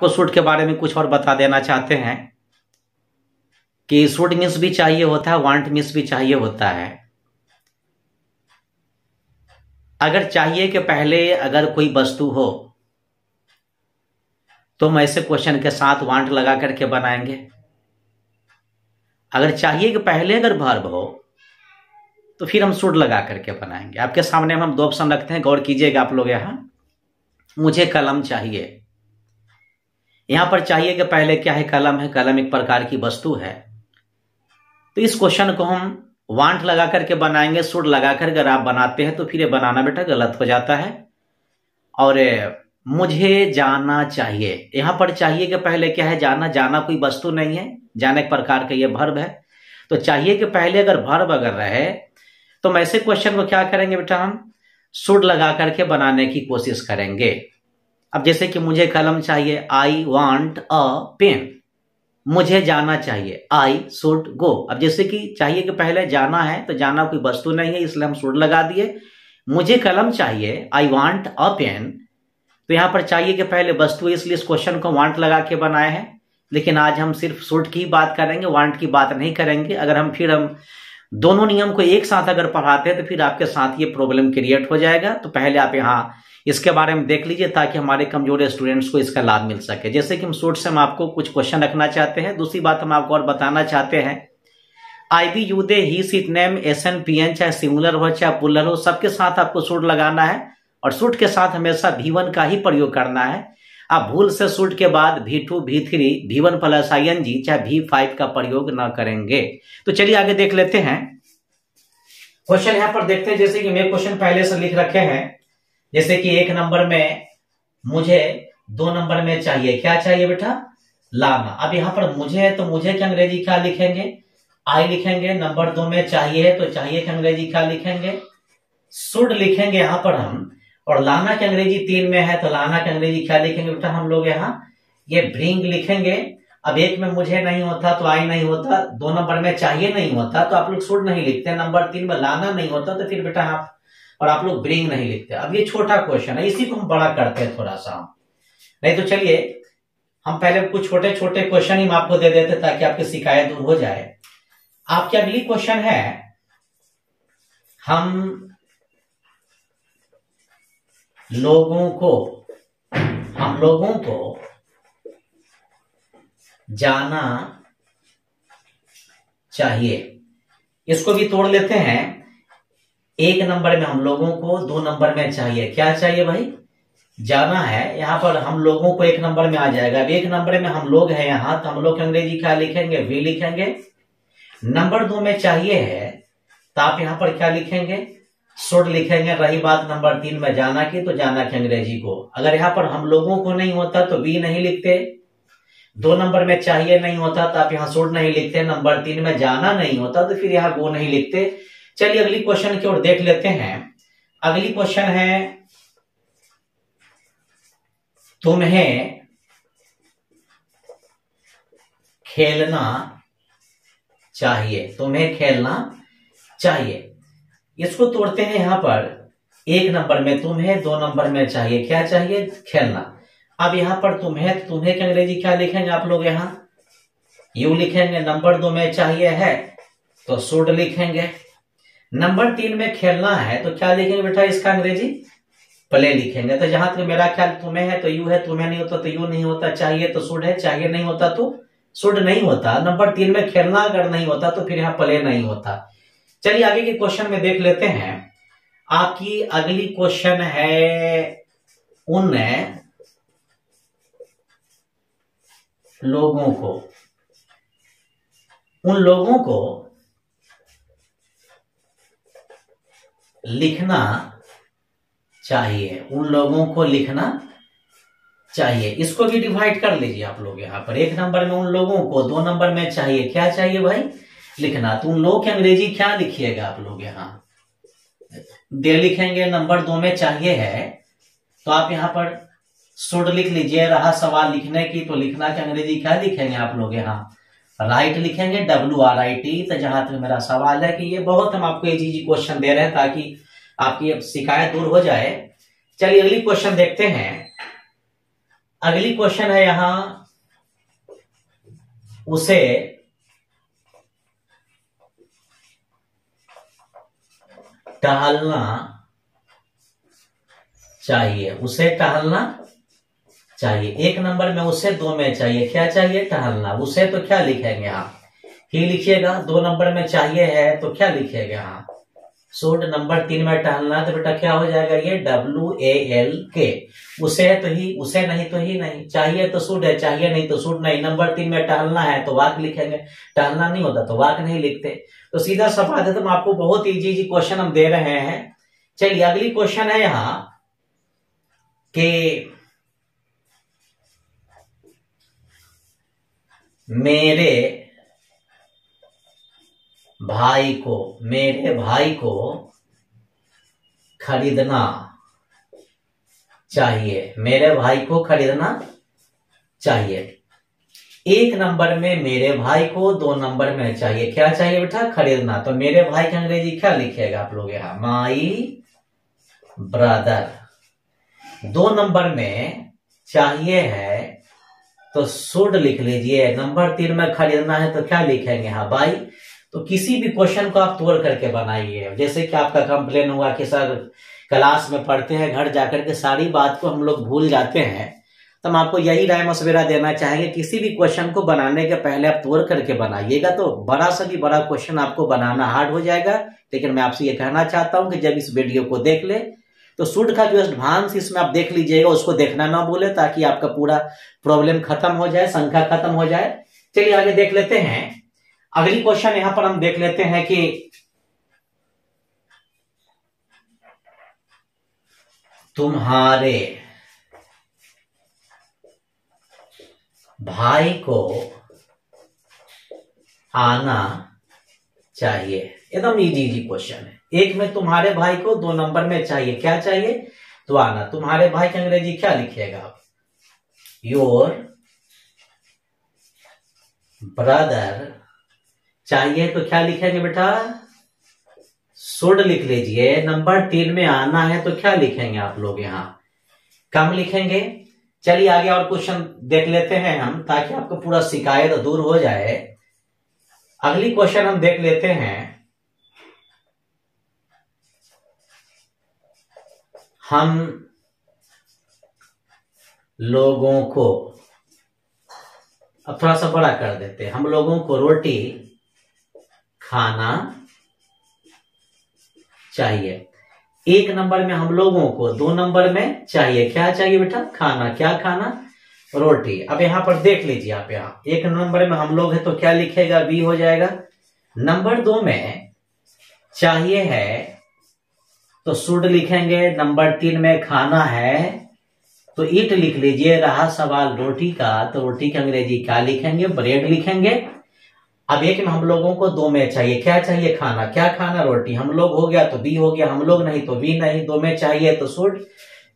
को सूट के बारे में कुछ और बता देना चाहते हैं कि सूट मिस भी चाहिए होता है, वांट मिस भी चाहिए होता है। अगर चाहिए कि पहले अगर कोई वस्तु हो तो हम ऐसे क्वेश्चन के साथ वांट लगा करके बनाएँगे। अगर चाहिए कि पहले अगर भर्व हो तो फिर हम सूट लगा करके बनाएँगे। आपके सामने हम दो ऑप्शन रखते हैं, गौर कीजिएगा आप लोग यहाँ। मुझे कलम चाहिए। यहाँ पर चाहिए कि पहले क्या है कलम है? कलम एक प्रकार की वस्तु है। तो इस क्वेश्चन को हम वांट लगा करके बनाएँगे सुर लगा कर अगर आप बनाते हैं तो फिर ये बनाना बेटा गलत हो जाता है। और मुझे जाना चाहिए। यहाँ पर चाहिए कि पहले क्या है? जाना जाना कोई वस्तु नहीं है। जाने एक प्रकार का ये भर्व है। तो चाहिए कि पहले अगर भर्व अगर रहे तो हम ऐसे क्वेश्चन को क्या करेंगे बेटा हम? सुड लगा करके बनाने की कोशिश करेंगे। अब जैसे कि मुझे कलम चाहिए आई वॉन्ट अ पेन मुझे जाना चाहिए आई शुड गो अब जैसे कि चाहिए कि पहले जाना है तो जाना कोई वस्तु नहीं है, इसलिए हम शुड लगा दिए. मुझे कलम चाहिए आई वॉन्ट अ पेन तो यहाँ पर चाहिए कि पहले वस्तु इसलिए इस क्वेश्चन को वांट लगा के बनाए हैं. लेकिन आज हम सिर्फ़ शुड की बात करेंगे वांट की बात नहीं करेंगे. अगर हम फिर हम दोनों नियम को एक साथ अगर पढ़ाते हैं तो फिर आपके साथ ये प्रॉब्लम क्रिएट हो जाएगा. तो पहले आप यहाँ इसके बारे में देख लीजिए ताकि हमारे कमज़ोर स्टूडेंट्स को इसका लाभ मिल सके। जैसे कि हम सूट से हम आपको कुछ क्वेश्चन रखना चाहते हैं। दूसरी बात हम आपको और बताना चाहते हैं। I B U they he seat name S N P N चाहे सिमुलर हो, चाहे पुलर हो, सबके साथ आपको सूट लगाना है और सूट के साथ हमेशा भी वन का ही प्रयोग करना है। आप भूल से सूट के बाद भी टू भी थ्री भी one plus I N G चाहे भी फाइव का प्रयोग ना करेंगे। तो चलिए आगे देख लेते हैं। क्वेश्चन यहाँ पर देखते हैं। जैसे कि मैं क्वेश्चन पहले से लिख रखे हैं। जैसे कि एक नंबर में मुझे दो नंबर में चाहिए। क्या चाहिए बेटा? लाना अब यहाँ पर मुझे है तो मुझे क्या अंग्रेज़ी क्या लिखेंगे? आई लिखेंगे, नंबर दो में चाहिए तो चाहिए क्या अंग्रेज़ी क्या लिखेंगे? सुड लिखेंगे यहाँ पर हम। और लाना के अंग्रेज़ी तीन में है तो लाना के अंग्रेज़ी क्या लिखेंगे बेटा हम लोग यहाँ? ये ब्रिंग लिखेंगे। अब एक में मुझे नहीं होता तो आई नहीं होता। दो नंबर में चाहिए नहीं होता तो आप लोग सुड नहीं लिखते। नंबर तीन में लाना नहीं होता तो फिर बेटा आप और आप लोग ब्रिंग नहीं लिखते। अब ये छोटा क्वेश्चन है, इसी को हम बड़ा करते हैं थोड़ा सा नहीं तो चलिए, हम पहले कुछ छोटे छोटे क्वेश्चन ही आपको दे देते ताकि आपकी शिकायत दूर हो जाए। आपकी अगली क्वेश्चन है, हम लोगों को, हम लोगों को जाना चाहिए। इसको भी तोड़ लेते हैं। एक नंबर में हम लोगों को दो नंबर में चाहिए। क्या चाहिए भाई? जाना है। यहाँ पर हम लोगों को एक नंबर में आ जाएगा। अब एक नंबर में हम लोग हैं यहाँ तो हम लोग अंग्रेज़ी क्या लिखेंगे? वी लिखेंगे। नंबर दो में चाहिए है तो आप यहाँ पर क्या लिखेंगे? सुड लिखेंगे, रही बात नंबर तीन में जाना की तो जाना की अंग्रेज़ी को। अगर यहाँ पर हम लोगों को नहीं होता तो बी नहीं लिखते। दो नंबर में चाहिए नहीं होता तो आप यहाँ सुड नहीं लिखते। नंबर तीन में जाना नहीं होता तो फिर यहाँ गो नहीं लिखते। चलिए अगली क्वेश्चन की ओर देख लेते हैं। अगली क्वेश्चन है, तुम्हें खेलना चाहिए, तुम्हें खेलना चाहिए। इसको तोड़ते हैं यहाँ पर, एक नंबर में तुम्हें, दो नंबर में चाहिए। क्या चाहिए? खेलना। अब यहाँ पर तुम्हें तुम्हें की अंग्रेज़ी क्या लिखेंगे आप लोग यहाँ? यू लिखेंगे, नंबर दो में चाहिए है तो सुड लिखेंगे। नंबर तीन में खेलना है तो क्या लिखेंगे बेटा इसका अंग्रेज़ी? प्ले लिखेंगे। तो जहाँ तक मेरा ख्याल तुम्हें है तो यू है, तुम्हें नहीं होता तो यू नहीं होता, चाहिए तो सुड है, चाहिए नहीं होता तो सुड नहीं होता। नंबर तीन में खेलना अगर नहीं होता तो फिर यहाँ प्ले नहीं होता। चलिए आगे के क्वेश्चन में देख लेते हैं। आपकी अगली क्वेश्चन है उन लोगों को। उन लोगों को लिखना चाहिए, उन लोगों को लिखना चाहिए। इसको भी डिवाइड कर लीजिए आप लोग यहाँ पर। एक नंबर में उन लोगों को, दो नंबर में चाहिए। क्या चाहिए भाई? लिखना। तो उन लोग की अंग्रेज़ी क्या लिखिएगा आप लोग यहाँ? दे लिखेंगे, नंबर दो में चाहिए है तो आप यहाँ पर सुड लिख लीजिए। रहा सवाल लिखने की तो लिखना की अंग्रेज़ी क्या लिखेंगे आप लोग यहाँ? राइट लिखेंगे डब्ल्यू आर आई टी तो जहाँ तक मेरा सवाल है कि ये बहुत हम आपको इजी क्वेश्चन दे रहे हैं ताकि आपकी शिकायत दूर हो जाए। चलिए, अगली क्वेश्चन देखते हैं। अगली क्वेश्चन है यहाँ। उसे टहलना चाहिए। उसे टहलना चाहिए। एक नंबर में उसे दो में चाहिए। क्या चाहिए? टहलना। उसे तो क्या लिखेंगे आप? ही लिखिएगा। दो नंबर में चाहिए है तो क्या लिखिएगा आप? सूट नंबर तीन में टहलना तो बेटा क्या हो जाएगा? ये डब्ल्यू ए एल के उसे है तो ही, उसे नहीं तो ही नहीं। चाहिए तो सूट है, चाहिए नहीं तो सूट नहीं। नंबर तीन में टहलना है तो वाक लिखेंगे। टहलना नहीं होता तो वाक नहीं लिखते। तो सीधा है तो हम आपको बहुत इजी इजी क्वेश्चन हम दे रहे हैं। चलिए, अगली क्वेश्चन है यहाँ कि मेरे भाई को, मेरे भाई को खरीदना चाहिए। मेरे भाई को खरीदना चाहिए। एक नंबर में मेरे भाई को, दो नंबर में चाहिए। क्या चाहिए बेटा? खरीदना। तो मेरे भाई की अंग्रेज़ी क्या लिखेगा आप लोग यहाँ? माई ब्रदर दो नंबर में चाहिए है तो सुड लिख लीजिए नंबर तीन में खरीदना है तो क्या लिखेंगे? हाँ भाई तो किसी भी क्वेश्चन को आप तोड़ करके बनाइए। जैसे कि आपका कंप्लेन हुआ कि सर क्लास में पढ़ते हैं, घर जाकर के सारी बात को हम लोग भूल जाते हैं तो हम आपको यही राय मशवरा देना चाहेंगे, किसी भी क्वेश्चन को बनाने के पहले आप तोड़ करके बनाइएगा तो बड़ा सा भी बड़ा क्वेश्चन आपको बनाना हार्ड हो जाएगा। लेकिन मैं आपसे ये कहना चाहता हूँ कि जब इस वीडियो को देख ले तो सुड का जो एडवांस इसमें आप देख लीजिएगा, उसको देखना ना बोले ताकि आपका पूरा प्रॉब्लम खत्म हो जाए, संख्या खत्म हो जाए। चलिए आगे देख लेते हैं। अगली क्वेश्चन यहाँ पर हम देख लेते हैं कि तुम्हारे भाई को आना चाहिए। एकदम इजी इजी क्वेश्चन है। एक में तुम्हारे भाई को दो नंबर में चाहिए। क्या चाहिए? तो आना तुम्हारे भाई की अंग्रेज़ी क्या लिखिएगा? आप योर ब्रदर चाहिए तो क्या लिखेंगे बेटा? सुड लिख लीजिए। नंबर तीन में आना है तो क्या लिखेंगे आप लोग यहाँ? कम लिखेंगे। चलिए आगे और क्वेश्चन देख लेते हैं हम, ताकि आपको पूरा शिकायत दूर हो जाए। अगली क्वेश्चन हम देख लेते हैं। हम लोगों को अब थोड़ा सा बड़ा कर देते हैं। हम लोगों को रोटी खाना चाहिए। एक नंबर में हम लोगों को, दो नंबर में चाहिए। क्या चाहिए बेटा? खाना। क्या खाना? रोटी। अब यहाँ पर देख लीजिए आप यहाँ। एक नंबर में हम लोग है तो क्या लिखेगा? बी हो जाएगा। नंबर दो में चाहिए है तो सुड लिखेंगे, नंबर तीन में खाना है तो ईट लिख लीजिए, रहा सवाल रोटी का तो रोटी की अंग्रेज़ी क्या लिखेंगे? ब्रेड लिखेंगे। अब एक हम लोगों को दो में चाहिए, क्या चाहिए? खाना। क्या खाना? रोटी। हम लोग हो गया तो बी हो गया, हम लोग नहीं तो बी नहीं, दो में चाहिए तो सुड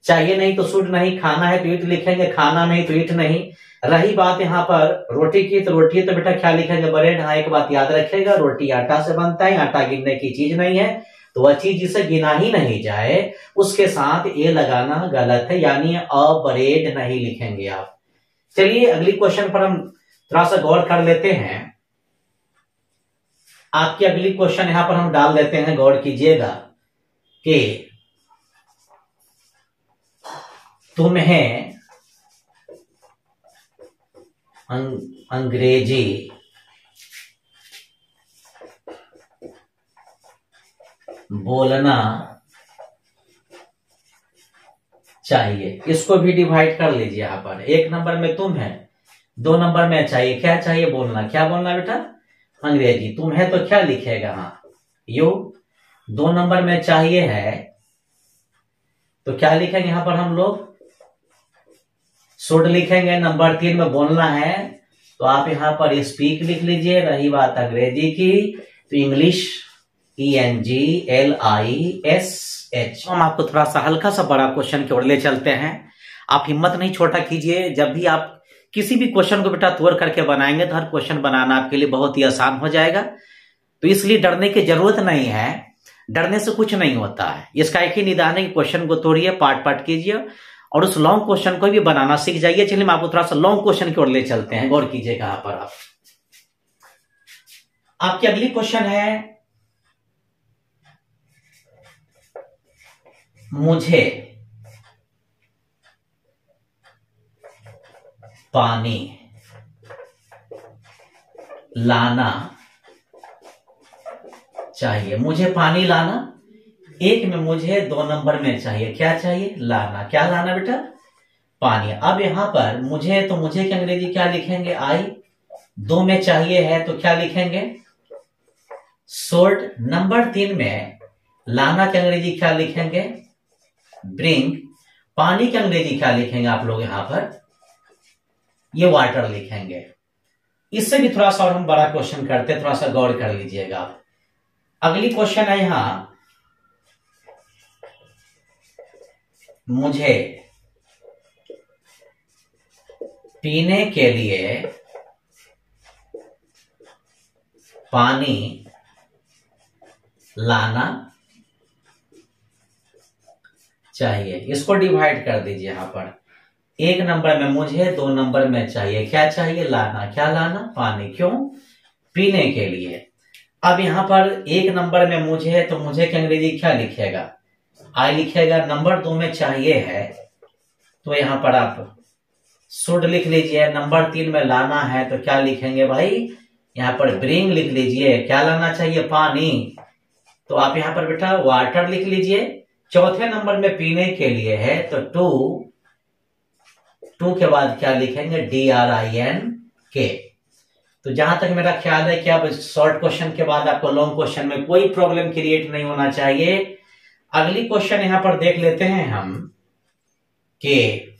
चाहिए नहीं तो सुड नहीं, खाना है तो ईट लिखेंगे, खाना नहीं तो ईट नहीं। रही बात यहाँ पर, रोटी की तो रोटी तो बेटा क्या लिखेंगे? ब्रेड। हाँ एक बात याद रखेगा रोटी आटा से बनता है, आटा गिरने की चीज़ नहीं है। तो वह चीज़ जिसे गिना ही नहीं जाए उसके साथ ए लगाना गलत है यानी अब्रेड नहीं लिखेंगे आप। चलिए अगली क्वेश्चन पर हम थोड़ा सा गौर कर लेते हैं। आपकी अगली क्वेश्चन यहाँ पर हम डाल देते हैं गौर कीजिएगा कि तुम्हें अं, अंग्रेज़ी बोलना चाहिए। इसको भी डिवाइड कर लीजिए यहाँ पर। एक नंबर में तुम है, दो नंबर में चाहिए। क्या चाहिए बोलना? क्या बोलना बेटा? अंग्रेज़ी। तुम है तो क्या लिखेगा? हाँ। यू, दो नंबर में चाहिए है तो क्या लिखेंगे यहाँ पर हम लोग? शुड लिखेंगे। नंबर तीन में बोलना है तो आप यहाँ पर स्पीक लिख लीजिए। रही बात अंग्रेज़ी की तो English E N G L I S H हम आपको थोड़ा सा हल्का सा बड़ा क्वेश्चन की ओर ले चलते हैं। आप हिम्मत नहीं, छोटा कीजिए। जब भी आप किसी भी क्वेश्चन को बेटा तोड़ करके बनाएँगे तो हर क्वेश्चन बनाना आपके लिए बहुत ही आसान हो जाएगा। तो इसलिए डरने की ज़रूरत नहीं है। डरने से कुछ नहीं होता है। इसका एक ही निदान है कि क्वेश्चन को तोड़िए पार्ट पार्ट कीजिए और उस लॉन्ग क्वेश्चन को भी बनाना सीख जाइए। चलिए आपको थोड़ा सा लॉन्ग क्वेश्चन की ओर ले चलते हैं। गौर कीजिए कहाँ पर आप। आपकी अगली क्वेश्चन है मुझे पानी लाना चाहिए। मुझे पानी लाना? एक में मुझे, दो नंबर में चाहिए। क्या चाहिए? लाना। क्या लाना बेटा? पानी। अब यहाँ पर मुझे तो मुझे क्या अंग्रेज़ी क्या लिखेंगे? आई। दो में चाहिए है तो क्या लिखेंगे? सोल्ट नंबर तीन में लाना के अंग्रेज़ी क्या लिखेंगे? ब्रिंग पानी के अंग्रेज़ी क्या लिखेंगे आप लोग यहाँ पर? ये वाटर लिखेंगे। इससे भी थोड़ा सा और हम बड़ा क्वेश्चन करते हैं, थोड़ा सा गौर कर लीजिएगा अगली क्वेश्चन है यहाँ। मुझे पीने के लिए पानी लाना चाहिए। इसको डिवाइड कर दीजिए यहाँ पर। एक नंबर में मुझे, दो नंबर में चाहिए। क्या चाहिए? लाना। क्या लाना? पानी। क्यों? पीने के लिए। अब यहाँ पर एक नंबर में मुझे है तो मुझे क्या अंग्रेज़ी क्या लिखेगा? आई लिखेगा, नंबर दो में चाहिए है तो यहाँ पर आप शुड लिख लीजिए। नंबर तीन में लाना है तो क्या लिखेंगे भाई? यहाँ पर ब्रिंग लिख लीजिए। क्या लाना चाहिए? पानी। तो आप यहाँ पर बेटा वाटर लिख लीजिए। चौथे नंबर में पीने के लिए है तो टू टू के बाद क्या लिखेंगे? डी आर आई एन के तो जहाँ तक मेरा ख्याल है कि अब शॉर्ट क्वेश्चन के बाद आपको लॉन्ग क्वेश्चन में कोई प्रॉब्लम क्रिएट नहीं होना चाहिए। अगली क्वेश्चन यहाँ पर देख लेते हैं हम कि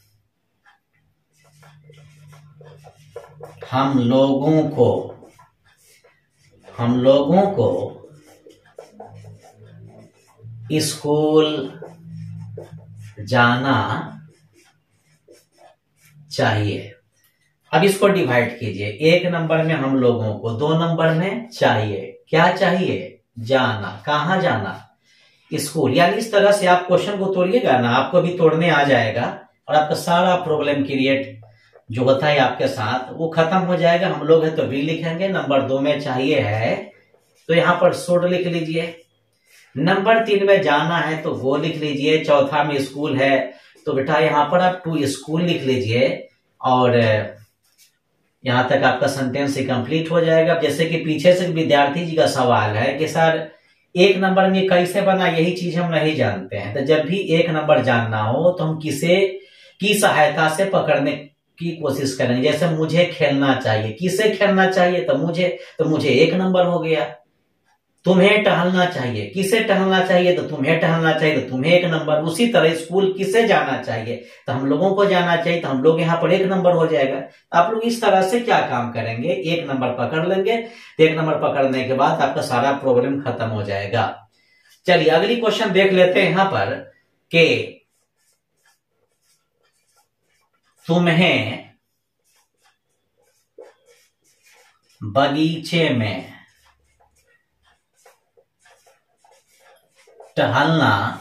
हम लोगों को, हम लोगों को स्कूल जाना चाहिए। अब इसको डिवाइड कीजिए। एक नंबर में हम लोगों को दो नंबर में चाहिए। क्या चाहिए? जाना। कहा जाना? स्कूल। यानी इस तरह से आप क्वेश्चन को तोड़िएगा ना, आपको भी तोड़ने आ जाएगा और आपका सारा प्रॉब्लम क्रिएट जो होता है आपके साथ, वो खत्म हो जाएगा। हम लोग है तो बी लिखेंगे, नंबर दो में चाहिए है तो यहाँ पर सोड लिख लीजिए। नंबर तीन में जाना है तो वो लिख लीजिए, चौथा में स्कूल है तो बेटा यहाँ पर आप टू स्कूल लिख लीजिए और यहाँ तक आपका सेंटेंस कंप्लीट हो जाएगा। जैसे कि पीछे से विद्यार्थी जी का सवाल है कि सर, एक नंबर में कैसे बना, यही चीज़ हम नहीं जानते हैं। तो जब भी एक नंबर जानना हो तो हम किसे, की सहायता से पकड़ने की कोशिश करेंगे। जैसे मुझे खेलना चाहिए, किसे खेलना चाहिए तो मुझे तो मुझे एक नंबर हो गया। तुम्हें टहलना चाहिए। किसे टहलना चाहिए? तो तुम्हें टहलना चाहिए। तो तुम्हें एक नंबर। उसी तरह स्कूल किसे जाना चाहिए? तो हम लोगों को जाना चाहिए। तो हम लोग यहाँ पर एक नंबर हो जाएगा। तो आप लोग इस तरह से क्या काम करेंगे? एक नंबर पकड़ लेंगे। तो एक नंबर पकड़ने के बाद आपका सारा प्रॉब्लम खत्म हो जाएगा। चलिए, अगली क्वेश्चन देख लेते हैं यहाँ पर के तुम्हें बगीचे में टहलना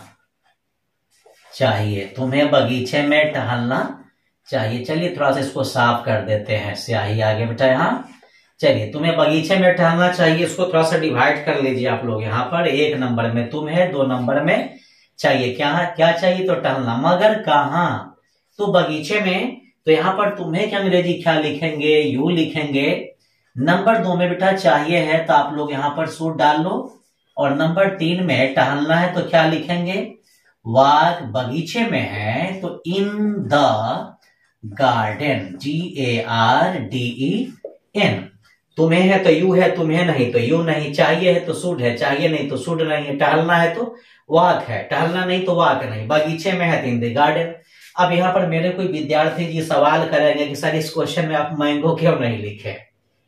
चाहिए। तुम्हें बगीचे में टहलना चाहिए। चलिए थोड़ा सा इसको साफ़ कर देते हैं। स्याही आगे बेटा यहाँ। चलिए, तुम्हें बगीचे में टहलना चाहिए। इसको थोड़ा सा डिवाइड कर लीजिए आप लोग यहाँ पर। एक नंबर में तुम्हें, दो नंबर में चाहिए। क्या क्या चाहिए? तो टहलना। मगर कहा? तो बगीचे में। तो यहाँ पर तुम्हें क्या अंग्रेज़ी क्या लिखेंगे? यू लिखेंगे। नंबर दो में बेटा चाहिए है तो आप लोग यहाँ पर सूट डाल लो। और नंबर तीन में टहलना है तो क्या लिखेंगे? वाक बगीचे में है तो in the garden G A R D E N तुम्हें है तो यू है, तुम्हें नहीं तो यू नहीं, चाहिए है तो सूट है, चाहिए नहीं तो सूट नहीं है, टहलना है तो वाक है, टहलना नहीं तो वाक नहीं, बगीचे में है तो इन द गार्डन। अब यहाँ पर मेरे कोई विद्यार्थी जी सवाल करेंगे कि सर, इस क्वेश्चन में आप मैंगो क्यों नहीं लिखे?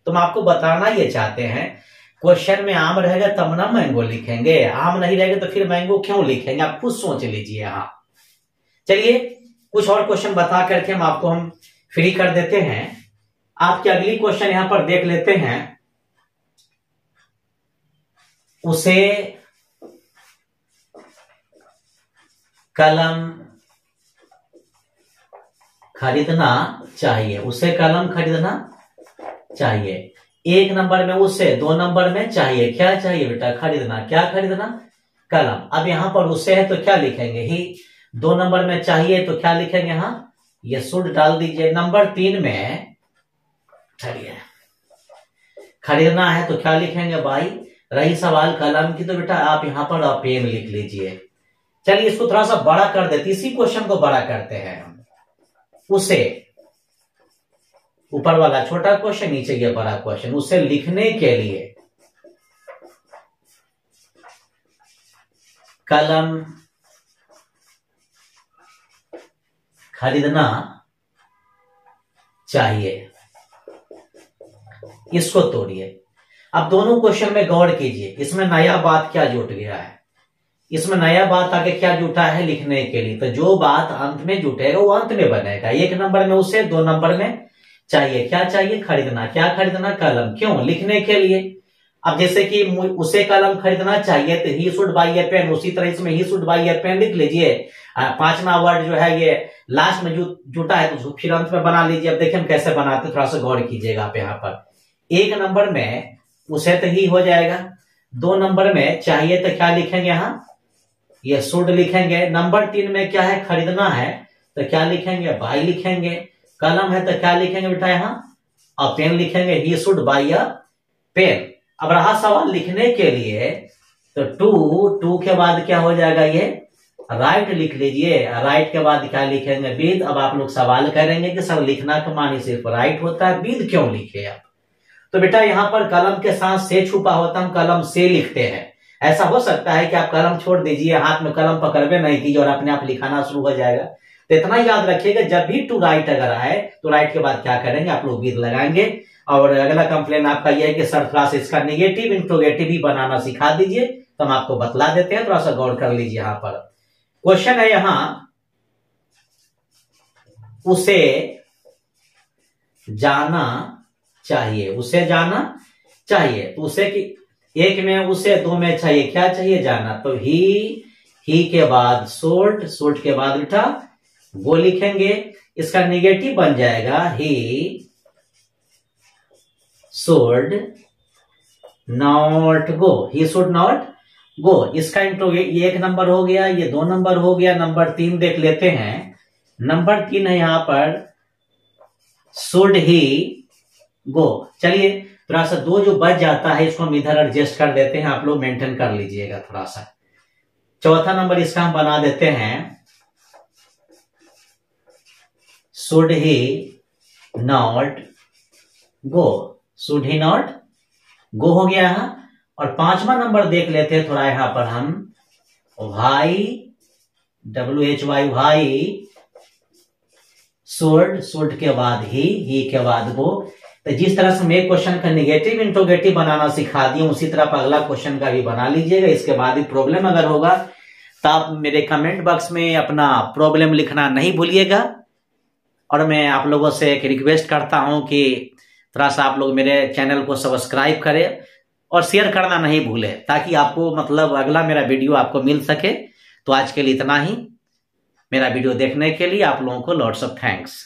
तो हम आपको बताना ये चाहते हैं क्वेश्चन में आम रहेगा, तब ना मैंगो लिखेंगे। आम नहीं रहेगा तो फिर मैंगो क्यों लिखेंगे? आप खुद सोच लीजिए यहाँ। चलिए, कुछ और क्वेश्चन बता करके हम आपको हम फ्री कर देते हैं। आपके अगली क्वेश्चन यहाँ पर देख लेते हैं। उसे कलम खरीदना चाहिए। उसे कलम खरीदना चाहिए। एक नंबर में उसे दो नंबर में चाहिए, क्या चाहिए बेटा? खरीदना। क्या खरीदना? कलम। अब यहाँ पर उसे है तो क्या लिखेंगे? ही। दो नंबर में चाहिए तो क्या लिखेंगे? यहाँ ये शुड डाल दीजिए। नंबर तीन में चलिए खरीदना है तो क्या लिखेंगे भाई? रही सवाल कलम की तो बेटा आप यहाँ पर पेन लिख लीजिए। चलिए इसको थोड़ा सा बड़ा कर देते इसी क्वेश्चन को बड़ा करते हैं उसे ऊपर वाला छोटा क्वेश्चन नीचे गया बड़ा क्वेश्चन उसे लिखने के लिए कलम खरीदना चाहिए। इसको तोड़िए। अब दोनों क्वेश्चन में गौर कीजिए। इसमें नया बात क्या जुट गया है? इसमें नया बात आगे क्या जुटा है लिखने के लिए? तो जो बात अंत में जुटेगा, वो अंत में बनेगा। एक नंबर में उसे, दो नंबर में चाहिए क्या चाहिए? खरीदना। क्या खरीदना? कलम। क्यों? लिखने के लिए। अब जैसे कि उसे कलम खरीदना चाहिए तो he should buy a pen उसी तरह इसमें he should buy a pen लिख लीजिए। पांचवा वर्ड जो है ये लास्ट में जु, जुटा है तो फिर अंत में बना लीजिए। अब देखिए हम कैसे बनाते थोड़ा सा गौर कीजिएगा आप यहाँ पर। एक नंबर में उसे तो ही हो जाएगा। दो नंबर में चाहिए तो क्या लिखेंगे यहाँ? ये शुड लिखेंगे। नंबर तीन में क्या है? खरीदना है। तो क्या लिखेंगे? बाई लिखेंगे। कलम है तो क्या लिखेंगे बेटा यहाँ? और पेन लिखेंगे he should buy a pen अब रहा सवाल लिखने के लिए तो टू टू के बाद क्या हो जाएगा ये? राइट लिख लीजिए। राइट के बाद क्या लिखेंगे? विद अब आप लोग सवाल करेंगे कि सर लिखना का मानी सिर्फ़ राइट होता है विद क्यों लिखे आप? तो बेटा यहाँ पर कलम के साथ से छुपा होता हम कलम से लिखते हैं। ऐसा हो सकता है कि आप कलम छोड़ दीजिए, हाथ में कलम पकड़वे नहीं कीजिए और अपने आप लिखाना शुरू हो जाएगा। तो इतना याद रखिएगा, जब भी टू राइट अगर आए तो राइट के बाद क्या करेंगे, आप लोग विद लगाएँगे। और अगला कंप्लेन आपका यह है कि सर थोड़ा सा इसका निगेटिव इंट्रोगेटिव भी बनाना सिखा दीजिए तो हम आपको बतला देते हैं, थोड़ा सा गौर कर लीजिए यहाँ पर। क्वेश्चन है यहाँ, उसे जाना चाहिए, उसे जाना चाहिए। तो उसे की, एक में उसे, दो में चाहिए, क्या चाहिए? जाना। तो ही ही के बाद सोल्ट सोल्ट के बाद उठा। वो लिखेंगे, इसका निगेटिव बन जाएगा he should not go he should not go इसका इंट्रो ये एक नंबर हो गया, ये दो नंबर हो गया नंबर तीन देख लेते हैं। नंबर तीन है यहाँ पर शुड ही गो चलिए, थोड़ा सा दो जो बच जाता है, इसको हम इधर एडजस्ट कर देते हैं। आप लोग मेंटेन कर लीजिएगा थोड़ा सा। चौथा नंबर इसका हम बना देते हैं। Should he not go should he not go हो गया और पांचवा नंबर देख लेते हैं थोड़ा यहाँ पर हम। भाई डब्ल्यू एच वाई भाई सोल्ड सोल्ड के बाद ही ही के बाद गो तो जिस तरह से मैं क्वेश्चन का निगेटिव इंट्रोगेटिव बनाना सिखा दिए, उसी तरह आप अगला क्वेश्चन का भी बना लीजिएगा। इसके बाद ही प्रॉब्लम अगर होगा तो आप मेरे कमेंट बॉक्स में अपना प्रॉब्लम लिखना नहीं भूलिएगा। और मैं आप लोगों से एक रिक्वेस्ट करता हूँ कि थोड़ा सा आप लोग मेरे चैनल को सब्सक्राइब करें और शेयर करना नहीं भूलें, ताकि आपको मतलब अगला मेरा वीडियो आपको मिल सके। तो आज के लिए इतना ही। मेरा वीडियो देखने के लिए आप लोगों को लॉट्स ऑफ़ थैंक्स